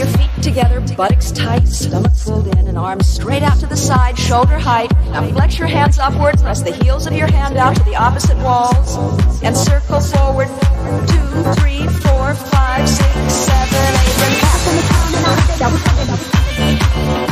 your feet together, buttocks tight, stomach pulled in, and arms straight out to the side, shoulder height. Now flex your hands upwards, press the heels of your hand out to the opposite walls, and circle forward. Two, three, four, five, six, seven, eight, the time and.